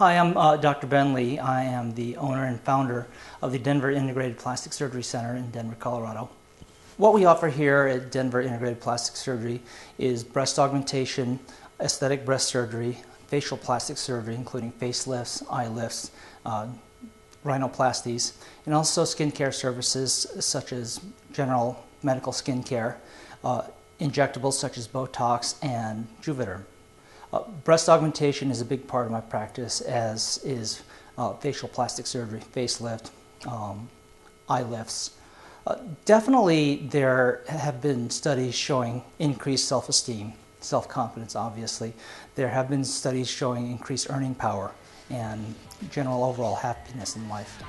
Hi, I'm uh, Dr. Ben Lee. I am the owner and founder of the Denver Integrated Plastic Surgery Center in Denver, Colorado. What we offer here at Denver Integrated Plastic Surgery is breast augmentation, aesthetic breast surgery, facial plastic surgery, including facelifts, eye lifts, uh, rhinoplasties, and also skincare services such as general medical skincare, uh, injectables such as Botox and Juvederm. Uh, breast augmentation is a big part of my practice, as is uh, facial plastic surgery, facelift, um, eye lifts. Uh, definitely, there have been studies showing increased self esteem, self confidence, obviously. There have been studies showing increased earning power and general overall happiness in life.